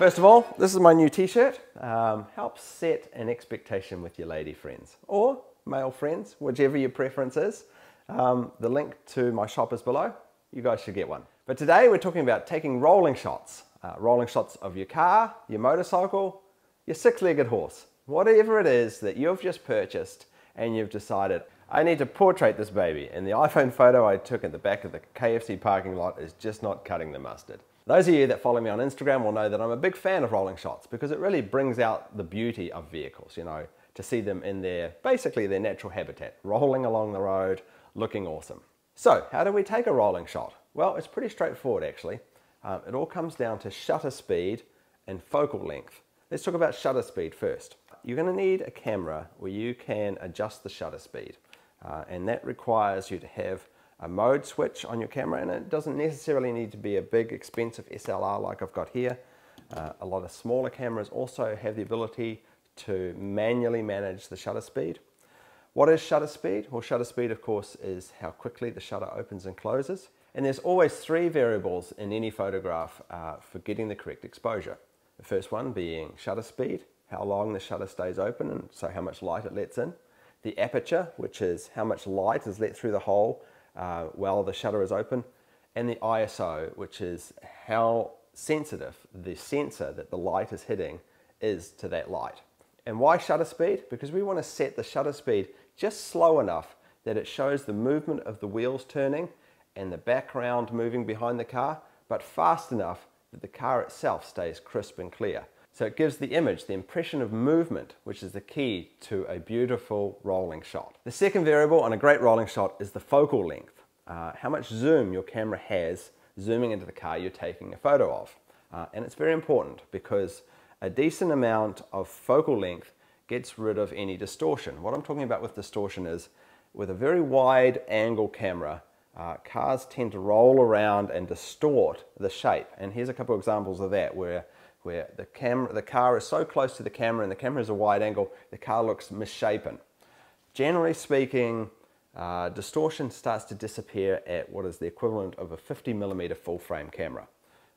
First of all, this is my new t-shirt. Um, help set an expectation with your lady friends or male friends, whichever your preference is. Um, the link to my shop is below. You guys should get one. But today we're talking about taking rolling shots. Uh, rolling shots of your car, your motorcycle, your six-legged horse. Whatever it is that you've just purchased and you've decided, I need to portrait this baby. And the iPhone photo I took at the back of the KFC parking lot is just not cutting the mustard. Those of you that follow me on Instagram will know that I'm a big fan of rolling shots because it really brings out the beauty of vehicles, you know, to see them in their, basically their natural habitat, rolling along the road, looking awesome. So, how do we take a rolling shot? Well, it's pretty straightforward actually. Um, it all comes down to shutter speed and focal length. Let's talk about shutter speed first. You're going to need a camera where you can adjust the shutter speed. Uh, and that requires you to have a mode switch on your camera and it doesn't necessarily need to be a big expensive SLR like I've got here. Uh, a lot of smaller cameras also have the ability to manually manage the shutter speed. What is shutter speed? Well, shutter speed, of course, is how quickly the shutter opens and closes. And there's always three variables in any photograph uh, for getting the correct exposure. The first one being shutter speed, how long the shutter stays open and so how much light it lets in. The aperture, which is how much light is let through the hole uh, while the shutter is open, and the ISO, which is how sensitive the sensor that the light is hitting is to that light. And why shutter speed? Because we want to set the shutter speed just slow enough that it shows the movement of the wheels turning and the background moving behind the car, but fast enough that the car itself stays crisp and clear. So it gives the image the impression of movement, which is the key to a beautiful rolling shot. The second variable on a great rolling shot is the focal length, uh, how much zoom your camera has zooming into the car you're taking a photo of. Uh, and it's very important because a decent amount of focal length gets rid of any distortion. What I'm talking about with distortion is with a very wide angle camera, uh, cars tend to roll around and distort the shape. And here's a couple of examples of that where where the, camera, the car is so close to the camera and the camera is a wide angle, the car looks misshapen. Generally speaking, uh, distortion starts to disappear at what is the equivalent of a 50 millimeter full frame camera.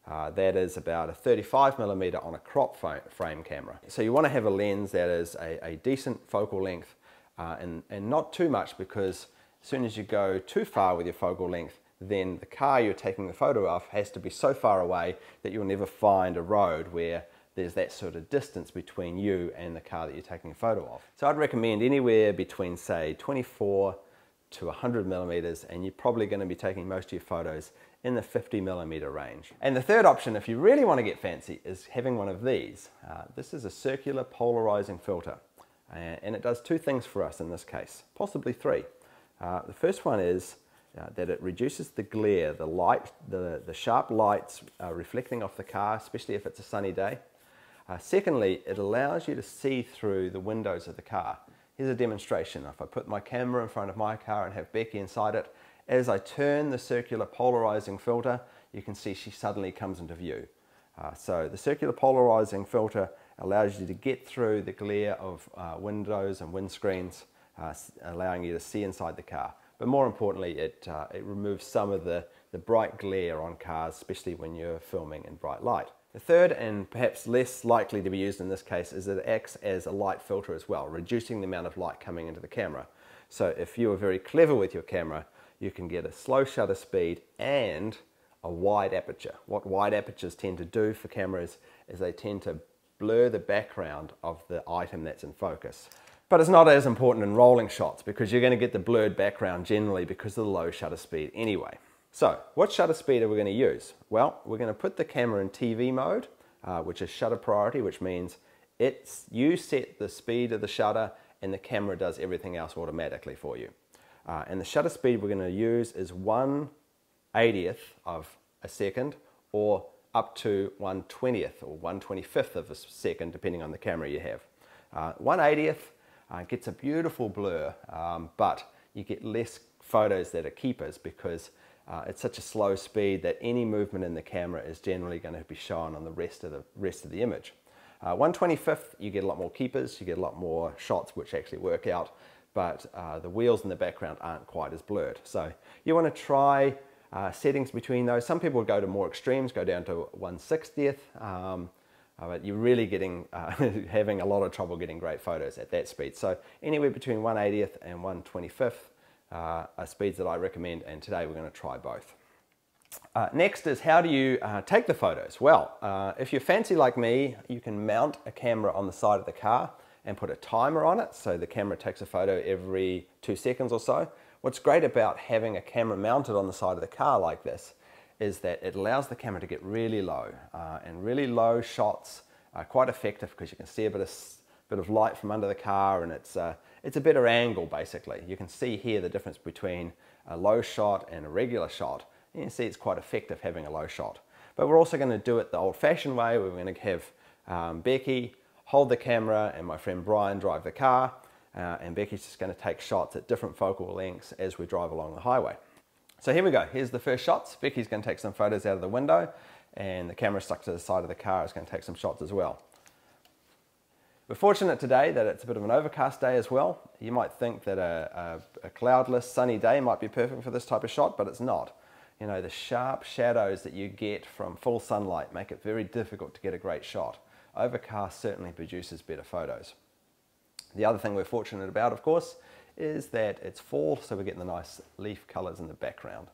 Uh, that is about a 35 millimeter on a crop frame camera. So you want to have a lens that is a, a decent focal length uh, and, and not too much because as soon as you go too far with your focal length, then the car you're taking the photo of has to be so far away that you'll never find a road where there's that sort of distance between you and the car that you're taking a photo of. So I'd recommend anywhere between say 24 to 100 millimeters and you're probably going to be taking most of your photos in the 50 millimeter range. And the third option, if you really want to get fancy, is having one of these. Uh, this is a circular polarizing filter and it does two things for us in this case, possibly three. Uh, the first one is uh, that it reduces the glare, the light, the, the sharp lights uh, reflecting off the car, especially if it's a sunny day. Uh, secondly, it allows you to see through the windows of the car. Here's a demonstration. If I put my camera in front of my car and have Becky inside it, as I turn the circular polarizing filter, you can see she suddenly comes into view. Uh, so the circular polarizing filter allows you to get through the glare of uh, windows and windscreens, uh, allowing you to see inside the car. But more importantly, it, uh, it removes some of the, the bright glare on cars, especially when you're filming in bright light. The third, and perhaps less likely to be used in this case, is that it acts as a light filter as well, reducing the amount of light coming into the camera. So if you are very clever with your camera, you can get a slow shutter speed and a wide aperture. What wide apertures tend to do for cameras is they tend to blur the background of the item that's in focus. But it's not as important in rolling shots because you're going to get the blurred background generally because of the low shutter speed anyway. So what shutter speed are we going to use? Well, we're going to put the camera in TV mode, uh, which is shutter priority, which means it's, you set the speed of the shutter and the camera does everything else automatically for you. Uh, and the shutter speed we're going to use is 1 80th of a second or up to 1 20th or 1 25th of a second depending on the camera you have. Uh, 1 80th uh, gets a beautiful blur, um, but you get less photos that are keepers because uh, it's such a slow speed that any movement in the camera is generally going to be shown on the rest of the rest of the image. Uh, 125th, you get a lot more keepers, you get a lot more shots which actually work out, but uh, the wheels in the background aren't quite as blurred. So you want to try uh, settings between those. Some people go to more extremes, go down to 160th. Um, but you're really getting, uh, having a lot of trouble getting great photos at that speed. So anywhere between 180th and 125th uh, are speeds that I recommend, and today we're going to try both. Uh, next is how do you uh, take the photos? Well, uh, if you're fancy like me, you can mount a camera on the side of the car and put a timer on it so the camera takes a photo every two seconds or so. What's great about having a camera mounted on the side of the car like this is that it allows the camera to get really low uh, and really low shots are quite effective because you can see a bit of, bit of light from under the car and it's, uh, it's a better angle basically. You can see here the difference between a low shot and a regular shot. You can see it's quite effective having a low shot. But we're also going to do it the old fashioned way. We're going to have um, Becky hold the camera and my friend Brian drive the car uh, and Becky's just going to take shots at different focal lengths as we drive along the highway. So here we go, here's the first shots. Becky's going to take some photos out of the window and the camera stuck to the side of the car is going to take some shots as well. We're fortunate today that it's a bit of an overcast day as well. You might think that a, a, a cloudless sunny day might be perfect for this type of shot, but it's not. You know, the sharp shadows that you get from full sunlight make it very difficult to get a great shot. Overcast certainly produces better photos. The other thing we're fortunate about, of course, is that it's fall, so we're getting the nice leaf colors in the background.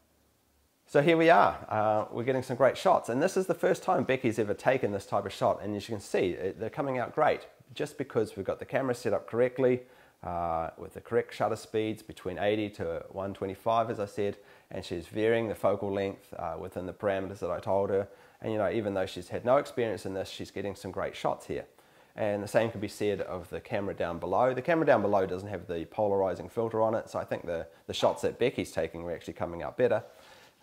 So here we are, uh, we're getting some great shots, and this is the first time Becky's ever taken this type of shot, and as you can see, they're coming out great, just because we've got the camera set up correctly, uh, with the correct shutter speeds between 80 to 125 as I said. And she's varying the focal length uh, within the parameters that I told her. And you know even though she's had no experience in this she's getting some great shots here and the same can be said of the camera down below. The camera down below doesn't have the polarizing filter on it so I think the, the shots that Becky's taking are actually coming out better.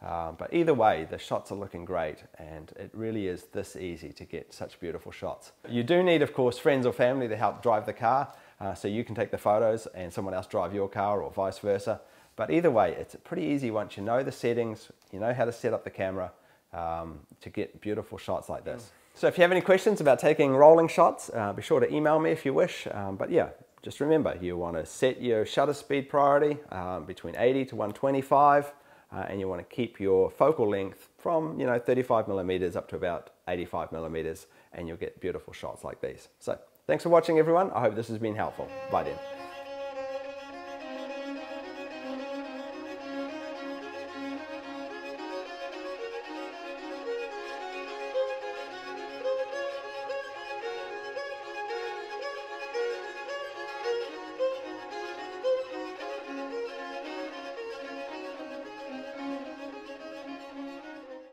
Um, but either way, the shots are looking great and it really is this easy to get such beautiful shots. You do need, of course, friends or family to help drive the car. Uh, so you can take the photos and someone else drive your car or vice versa. But either way, it's pretty easy once you know the settings, you know how to set up the camera um, to get beautiful shots like this. Mm. So if you have any questions about taking rolling shots, uh, be sure to email me if you wish. Um, but yeah, just remember, you want to set your shutter speed priority um, between 80 to 125, uh, and you want to keep your focal length from, you know, 35 millimeters up to about 85 millimeters, and you'll get beautiful shots like these. So Thanks for watching everyone. I hope this has been helpful. Bye then.